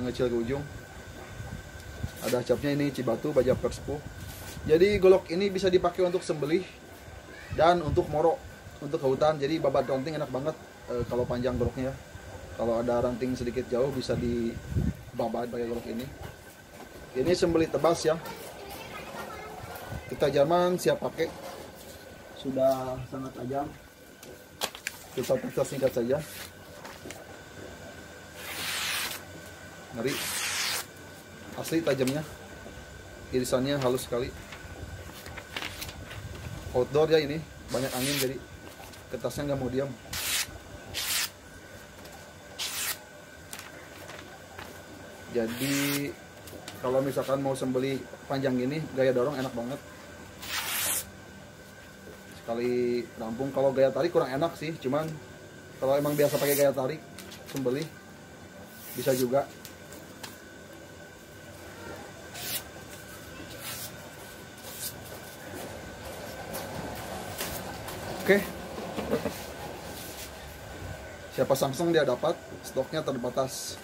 mengecil ke ujung. Ada capnya ini Cibatu Baja Perspo. Jadi golok ini bisa dipakai untuk sembelih dan untuk moro untuk ke hutan. Jadi babat ranting enak banget eh, kalau panjang goloknya kalau ada ranting sedikit jauh bisa dibabat pakai golok ini. Ini sembelih tebas ya. Kita zaman siap pakai. Sudah sangat tajam. Kita periksa singkat saja ngeri. Asli tajamnya. Irisannya halus sekali. Outdoor ya ini. Banyak angin jadi kertasnya nggak mau diam. Jadi kalau misalkan mau sembeli panjang ini gaya dorong enak banget. Sekali rampung. Kalau gaya tarik kurang enak sih cuman kalau emang biasa pakai gaya tarik sembeli bisa juga oke. Siapa Samsung dia dapat? Stoknya terbatas